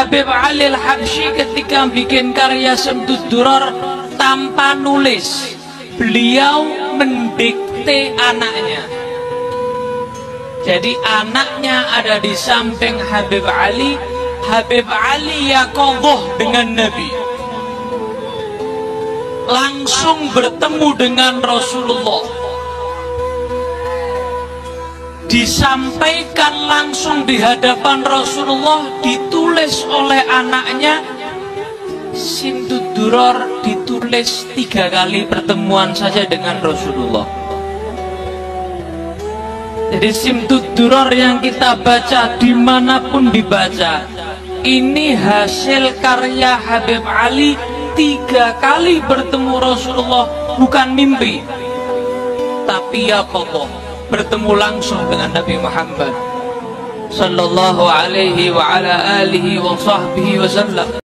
Habib Ali Al-Habsyi ketika bikin karya Semtud Duror tanpa nulis beliau mendikte anaknya. Jadi anaknya ada di samping Habib Ali Habib Ali yakoboh dengan Nabi. Langsung bertemu dengan Rasulullah disampaikan langsung di hadapan Rasulullah ditulis oleh anaknya. Simtuduror ditulis tiga kali pertemuan saja dengan Rasulullah. Jadi Simtuduror yang kita baca di mana pun dibaca ini hasil karya Habib Ali tiga kali bertemu Rasulullah bukan mimpi tapi ya Allah bertemu langsung dengan Nabi Muhammad sallallahu alaihi wa ala alihi wa sahbihi wasallam